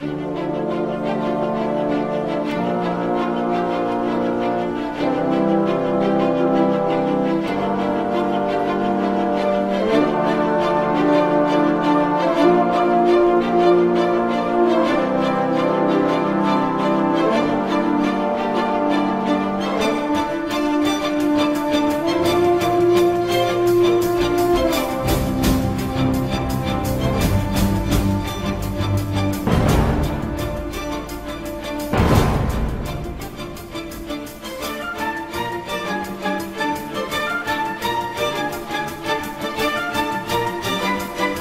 you